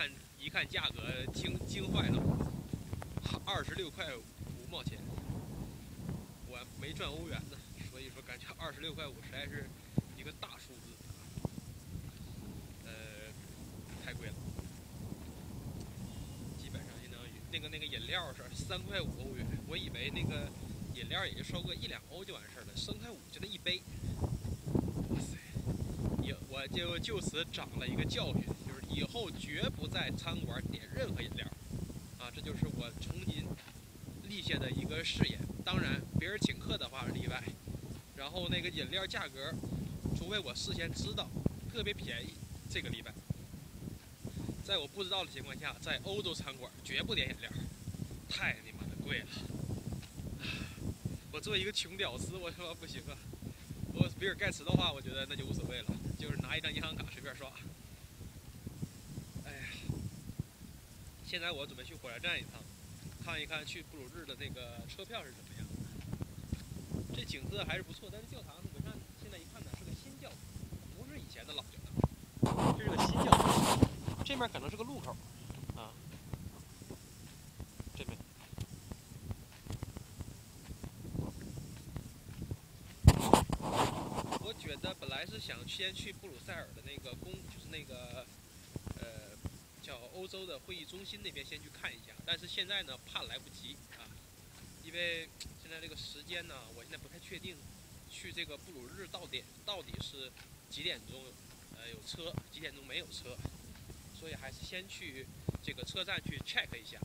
看一看价格惊惊坏了，二十六块五毛钱，我没赚欧元呢，所以说感觉二十六块五实在是一个大数字，呃，太贵了，基本上相当于那个那个饮料是三块五欧元，我以为那个饮料也就收个一两欧就完事了，三块五就那一杯，哇塞，也我就就此长了一个教训。以后绝不在餐馆点任何饮料，啊，这就是我从今立下的一个誓言。当然，别人请客的话例外。然后那个饮料价格，除非我事先知道特别便宜，这个例外。在我不知道的情况下，在欧洲餐馆绝不点饮料，太你妈的贵了。我作为一个穷屌丝，我他妈不行啊！我比尔盖茨的话，我觉得那就无所谓了，就是拿一张银行卡随便刷。现在我准备去火车站一趟，看一看去布鲁日的那个车票是怎么样。这景色还是不错，但是教堂我看现在一看呢是个新教堂，不是以前的老教堂，这是个新教堂。这面可能是个路口，啊，这边。我觉得本来是想先去布鲁塞尔的那个宫，就是那个。州的会议中心那边先去看一下，但是现在呢怕来不及啊，因为现在这个时间呢，我现在不太确定，去这个布鲁日到点到底是几点钟，呃有车，几点钟没有车，所以还是先去这个车站去 check 一下。